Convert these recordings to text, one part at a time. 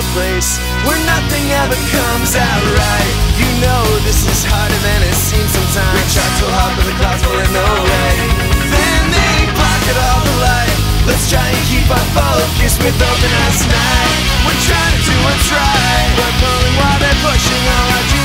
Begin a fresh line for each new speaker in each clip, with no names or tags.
a place where nothing ever comes out right. You know this is harder than it seems sometimes. We try so hard, but the clouds fall in the way. Then they block it all the light. Let's try and keep our focus with open eyes tonight. We're trying to do what's right, but pulling while they're pushing all our dreams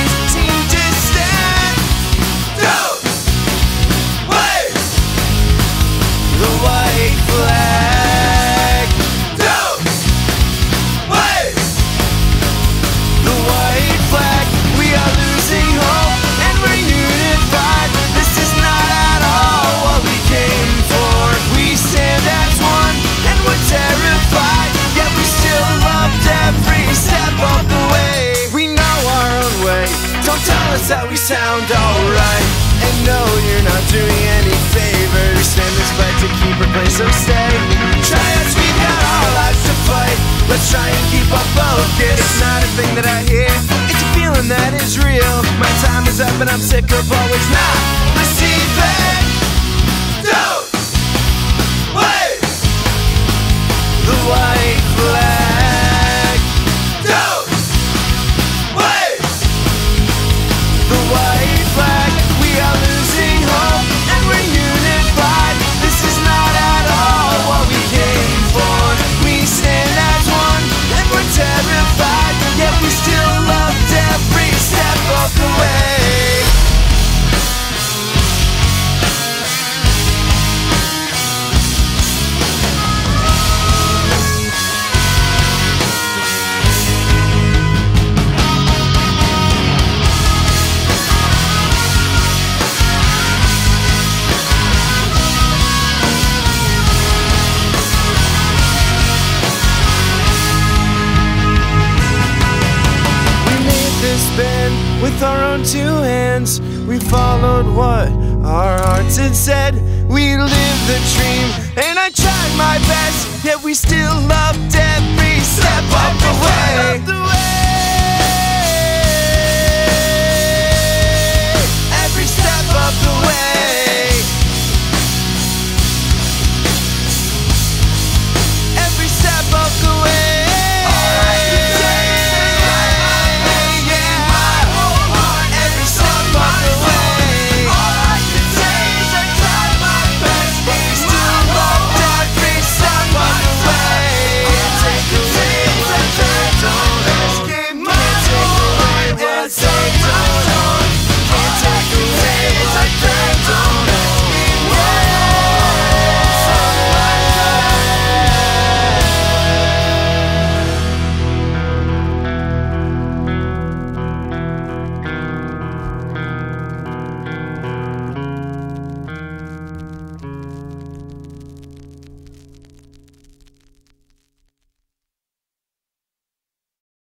Don't that we sound alright. And no, you're not doing any favors. Stand this fight to keep our place, so stay. Try us, we've got our lives to fight. Let's try and keep our focus. It's not a thing that I hear, it's a feeling that is real. My time is up and I'm sick of always not with our own two hands. We followed what our hearts had said. We lived the dream, and I tried my best. Yet we still loved every